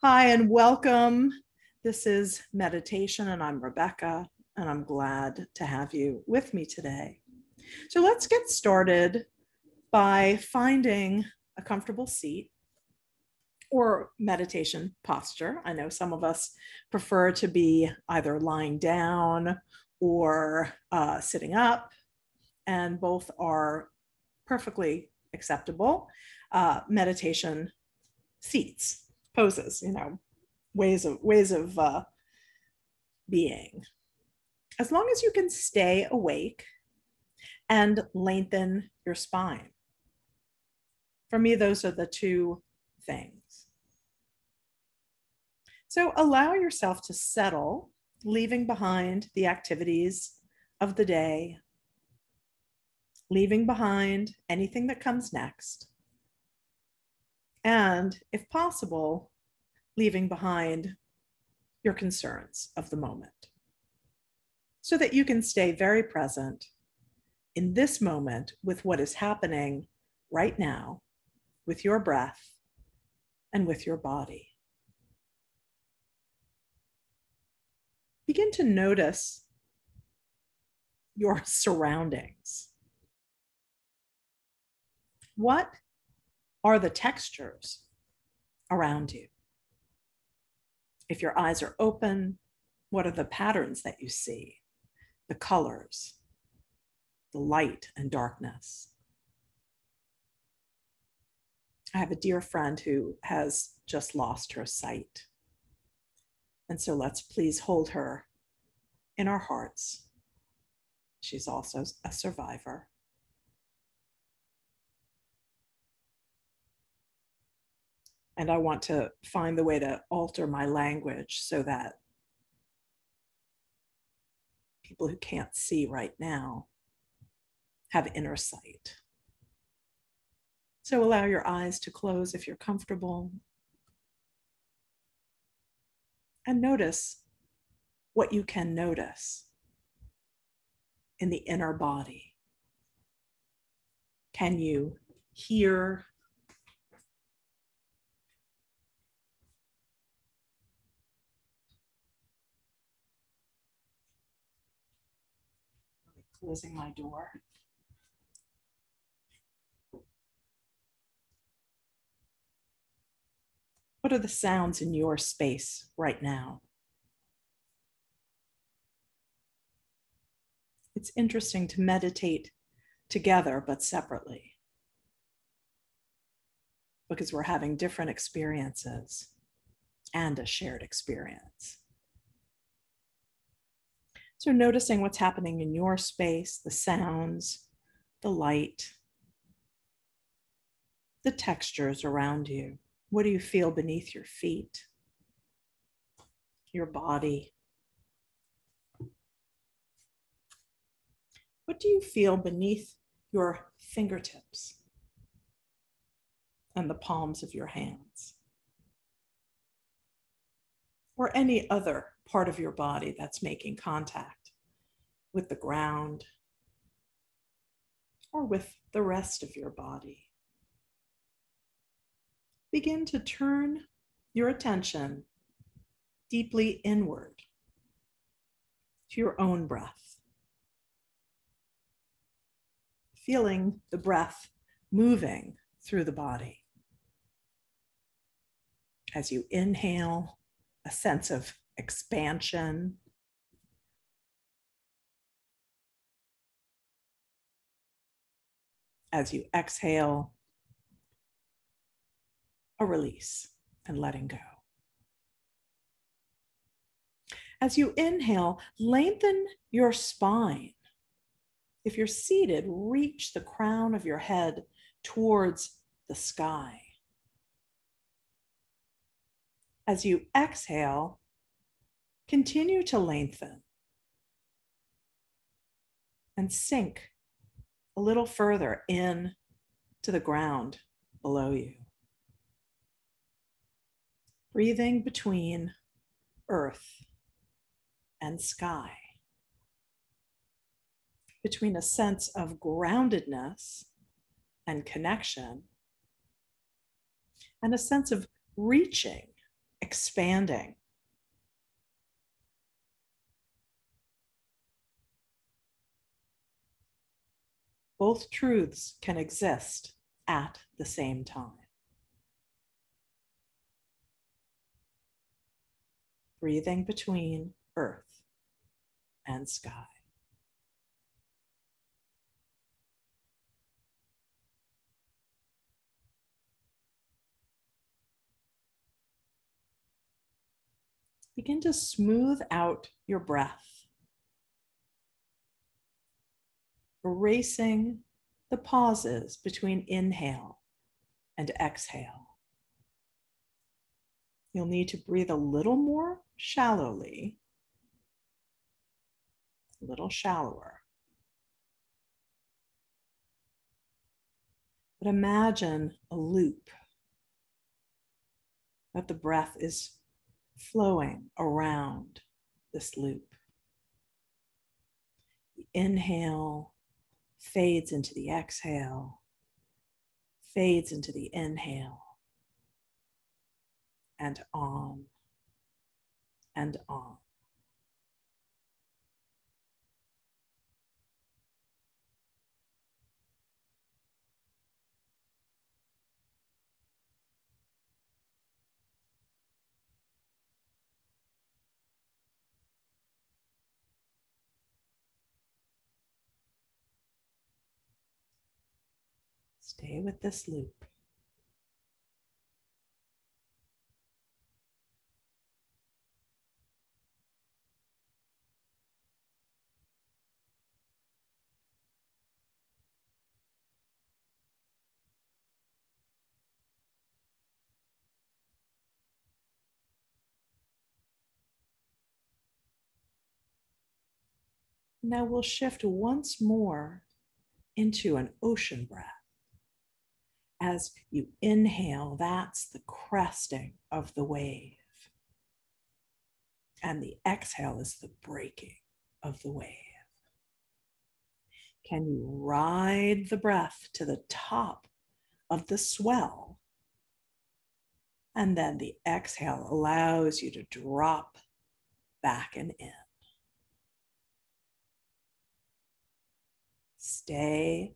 Hi, and welcome. This is meditation, and I'm Rebecca, and I'm glad to have you with me today. So let's get started by finding a comfortable seat or meditation posture. I know some of us prefer to be either lying down or uh, sitting up, and both are perfectly acceptable uh, meditation seats, poses, you know, ways of ways of uh, being. As long as you can stay awake and lengthen your spine. For me, those are the two things. So allow yourself to settle, leaving behind the activities of the day, leaving behind anything that comes next, and if possible, leaving behind your concerns of the moment so that you can stay very present in this moment with what is happening right now with your breath and with your body. Begin to notice your surroundings. What are the textures around you? If your eyes are open, what are the patterns that you see? The colors, the light and darkness. I have a dear friend who has just lost her sight. And so let's please hold her in our hearts. She's also a survivor. And I want to find the way to alter my language so that people who can't see right now have inner sight. So allow your eyes to close if you're comfortable. And notice what you can notice in the inner body. Can you hear closing my door. What are the sounds in your space right now? It's interesting to meditate together but separately because we're having different experiences and a shared experience. So, noticing what's happening in your space, the sounds, the light, the textures around you. What do you feel beneath your feet, your body? What do you feel beneath your fingertips and the palms of your hands? Or any other part of your body that's making contact with the ground or with the rest of your body. Begin to turn your attention deeply inward to your own breath. Feeling the breath moving through the body. As you inhale, a sense of expansion. As you exhale, a release and letting go. As you inhale, lengthen your spine. If you're seated, reach the crown of your head towards the sky. As you exhale, Continue to lengthen and sink a little further in to the ground below you. Breathing between earth and sky. Between a sense of groundedness and connection and a sense of reaching expanding. Both truths can exist at the same time. Breathing between earth and sky. Begin to smooth out your breath, erasing the pauses between inhale and exhale. You'll need to breathe a little more shallowly, a little shallower. But imagine a loop that the breath is flowing around this loop. Inhale fades into the exhale, fades into the inhale, and on and on. Stay with this loop. Now we'll shift once more into an ocean breath. As you inhale, that's the cresting of the wave. And the exhale is the breaking of the wave. Can you ride the breath to the top of the swell? And then the exhale allows you to drop back and in. Stay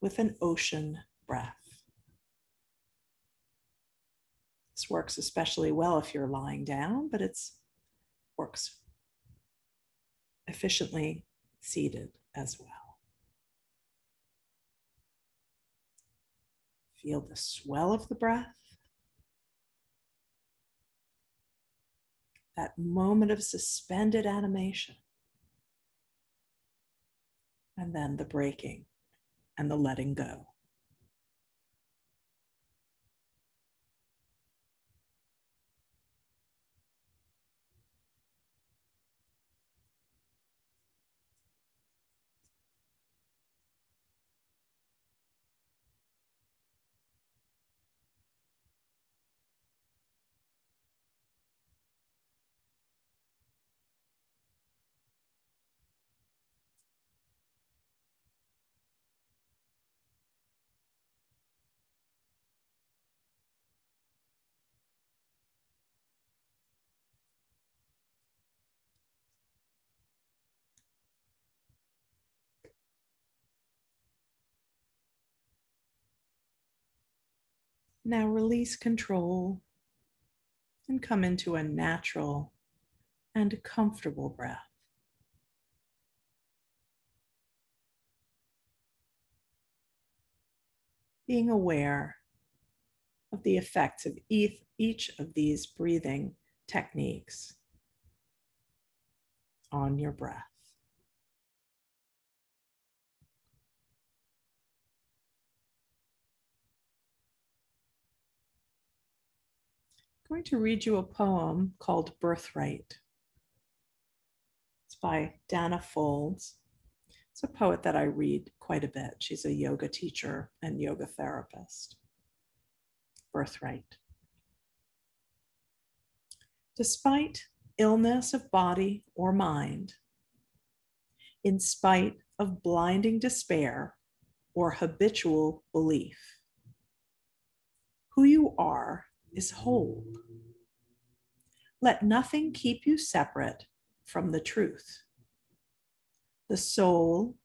with an ocean breath. This works especially well if you're lying down, but it works efficiently seated as well. Feel the swell of the breath. That moment of suspended animation. And then the breaking and the letting go. Now release control and come into a natural and comfortable breath. Being aware of the effects of each of these breathing techniques on your breath. I'm going to read you a poem called Birthright. It's by Danna Faulds. It's a poet that I read quite a bit. She's a yoga teacher and yoga therapist. Birthright. Despite illness of body or mind, in spite of blinding despair or habitual belief, who you are is whole. Let nothing keep you separate from the truth. The soul,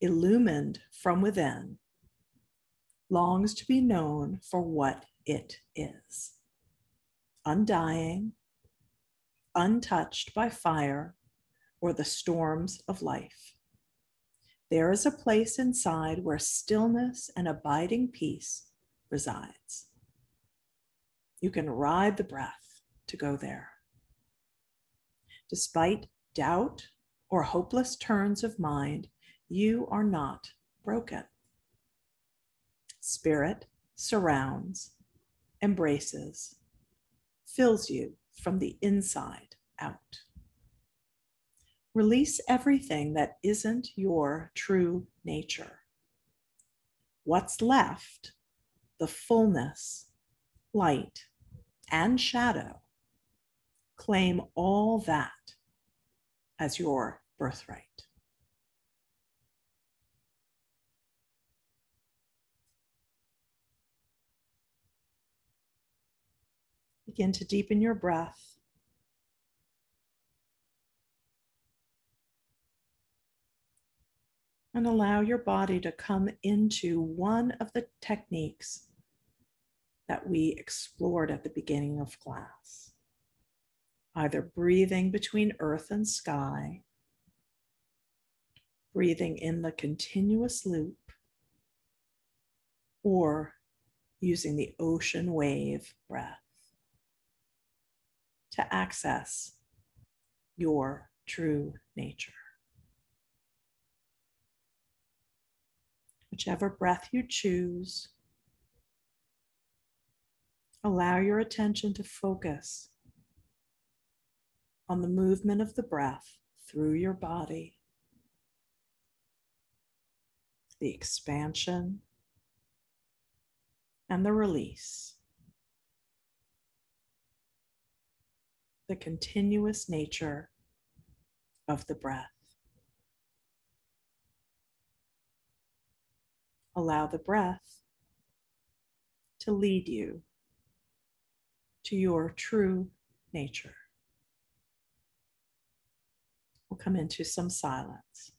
illumined from within, longs to be known for what it is undying, untouched by fire or the storms of life. There is a place inside where stillness and abiding peace resides. You can ride the breath to go there. Despite doubt or hopeless turns of mind, you are not broken. Spirit surrounds, embraces, fills you from the inside out. Release everything that isn't your true nature. What's left, the fullness, light, and shadow, claim all that as your birthright. Begin to deepen your breath. And allow your body to come into one of the techniques that we explored at the beginning of class. Either breathing between earth and sky, breathing in the continuous loop, or using the ocean wave breath to access your true nature. Whichever breath you choose, allow your attention to focus on the movement of the breath through your body, the expansion and the release. the continuous nature of the breath. Allow the breath to lead you to your true nature. We'll come into some silence.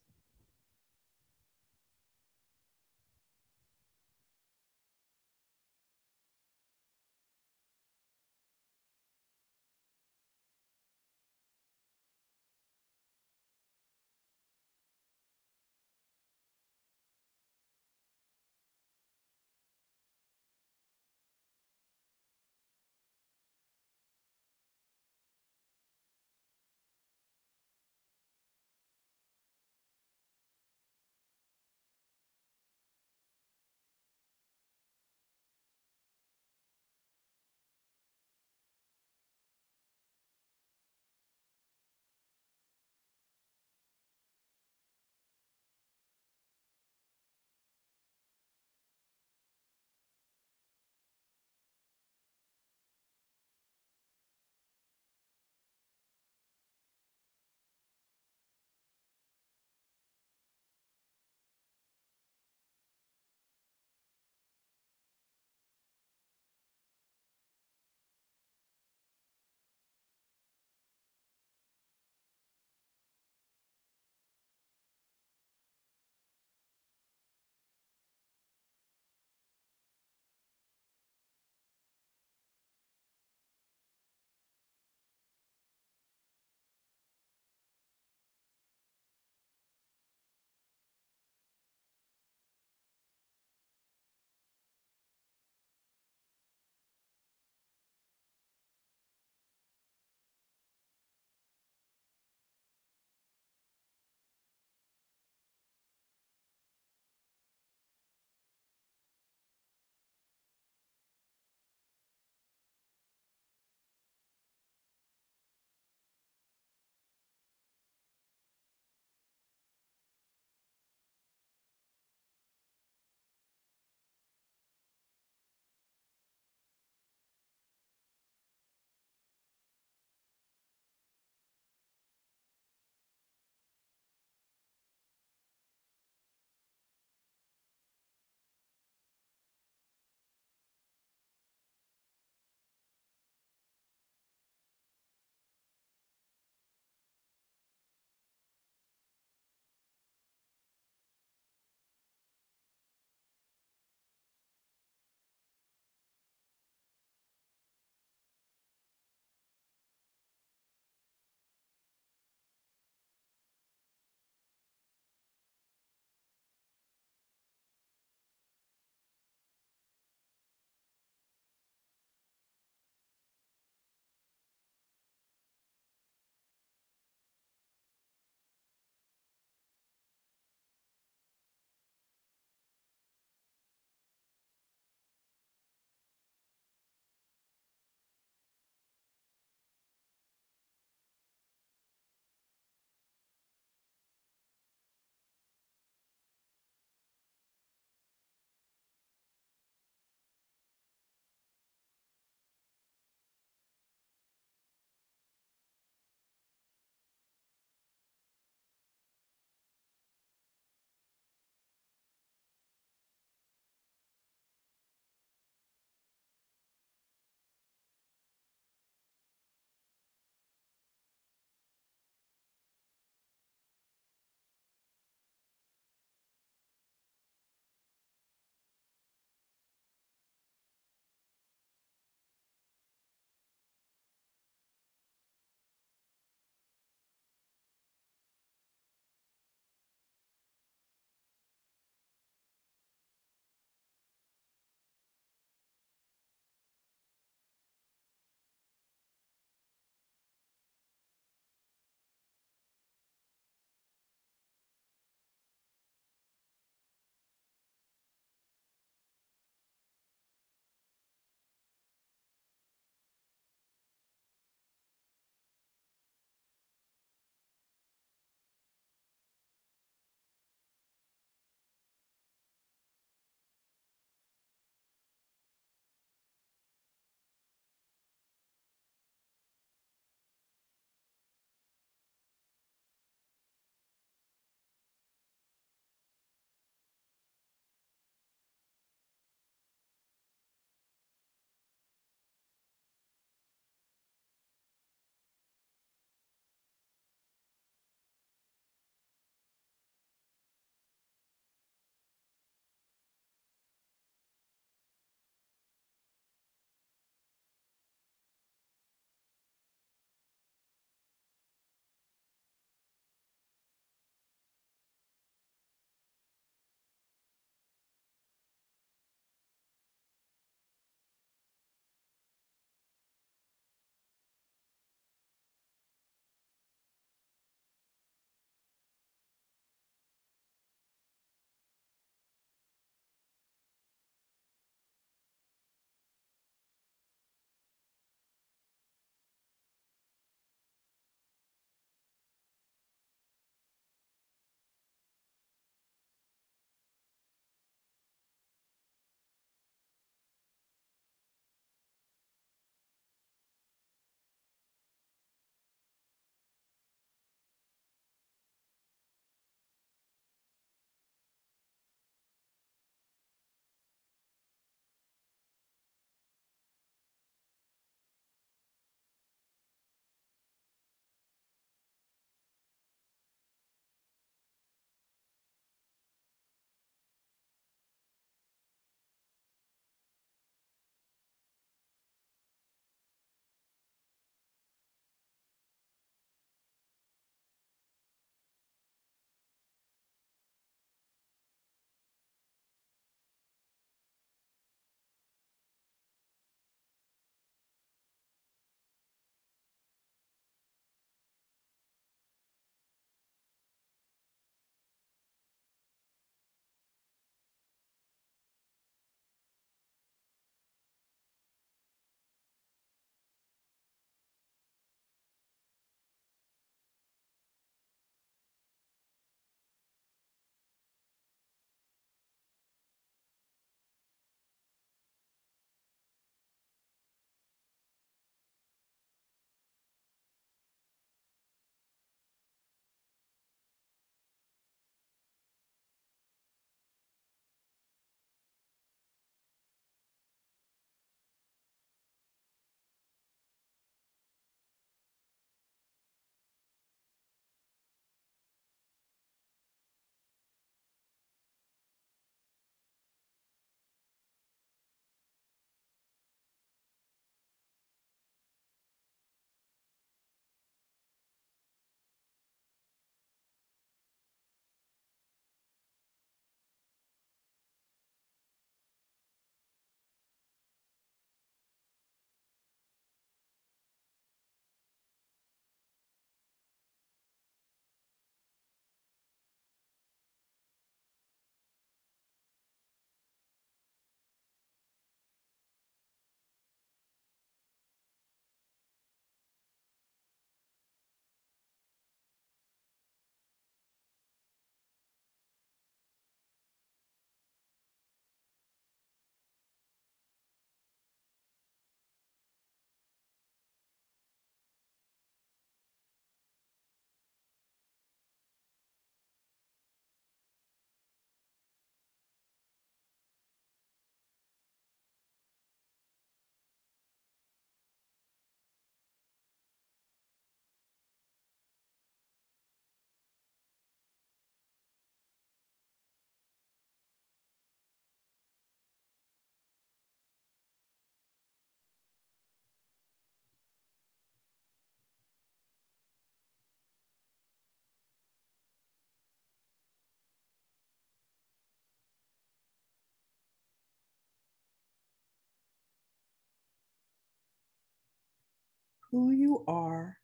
Who you are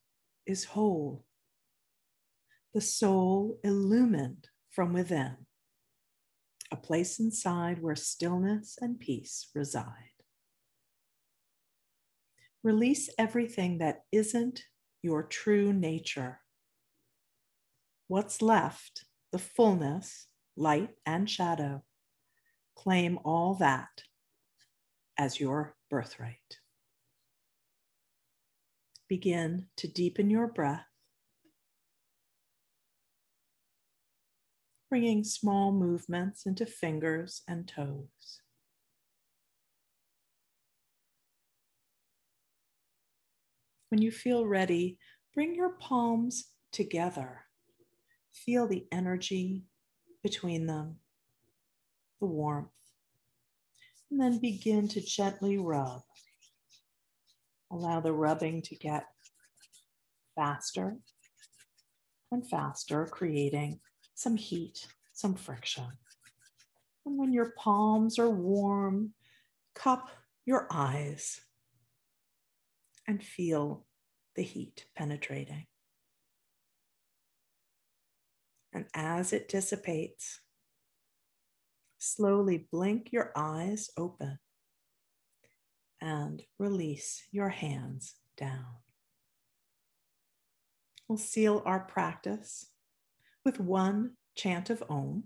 is whole, the soul illumined from within, a place inside where stillness and peace reside. Release everything that isn't your true nature. What's left, the fullness, light, and shadow, claim all that as your birthright. Begin to deepen your breath, bringing small movements into fingers and toes. When you feel ready, bring your palms together. Feel the energy between them, the warmth, and then begin to gently rub. Allow the rubbing to get faster and faster, creating some heat, some friction. And when your palms are warm, cup your eyes and feel the heat penetrating. And as it dissipates, slowly blink your eyes open and release your hands down. We'll seal our practice with one chant of Om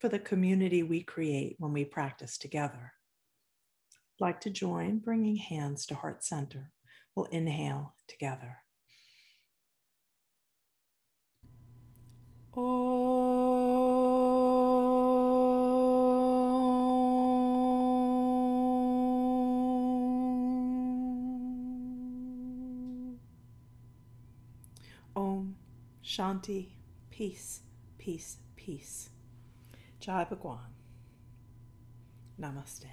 for the community we create when we practice together. like to join, bringing hands to heart center. We'll inhale together. Om Shanti, peace, peace, peace. Jai Bhagwan. Namaste.